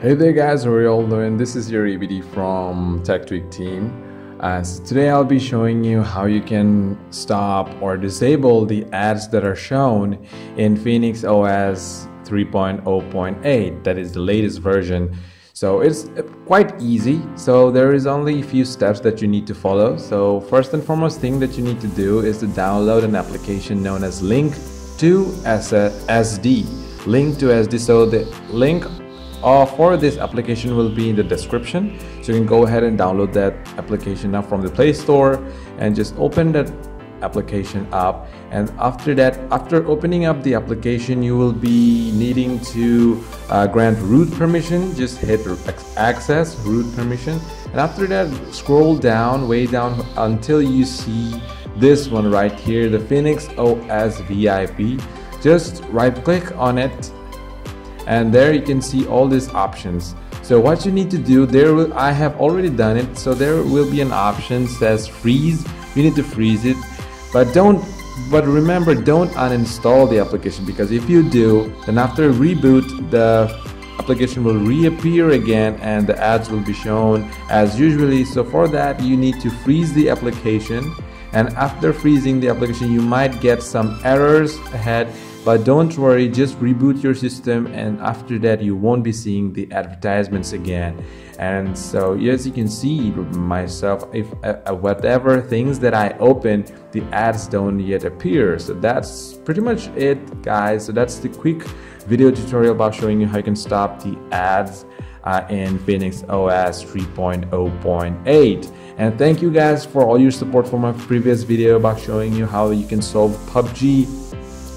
Hey there guys, you all doing? This is your EBD from TechTweek team. Uh, so today I'll be showing you how you can stop or disable the ads that are shown in Phoenix OS 3.0.8 that is the latest version. So it's quite easy. So there is only a few steps that you need to follow. So first and foremost thing that you need to do is to download an application known as Link to SD. Link2SD. So the link uh, for this application will be in the description. So you can go ahead and download that application now from the play store and just open that application up. And after that after opening up the application you will be needing to uh, grant root permission. Just hit access root permission. And after that scroll down way down until you see this one right here the phoenix os vip just right click on it and there you can see all these options. So what you need to do there I have already done it. So there will be an option says freeze. You need to freeze it. But don't but remember don't uninstall the application. Because if you do then after reboot the application will reappear again and the ads will be shown as usually. So for that you need to freeze the application. And after freezing the application you might get some errors ahead but don't worry just reboot your system and after that you won't be seeing the advertisements again. And so as you can see myself if uh, uh, whatever things that i open the ads don't yet appear. So that's pretty much it guys. So that's the quick video tutorial about showing you how you can stop the ads uh, in Phoenix OS 3.0.8 and thank you guys for all your support for my previous video about showing you how you can solve PUBG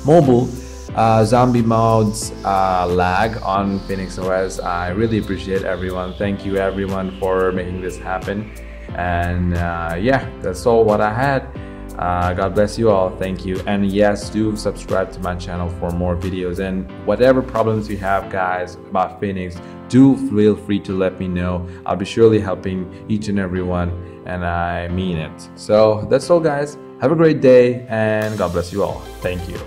mobile uh, zombie modes uh, lag on Phoenix OS. I really appreciate everyone. Thank you everyone for making this happen. And uh, yeah, that's all what I had. Uh, God bless you all. Thank you. And yes, do subscribe to my channel for more videos. And whatever problems you have, guys, about Phoenix, do feel free to let me know. I'll be surely helping each and everyone. And I mean it. So that's all, guys. Have a great day and God bless you all. Thank you.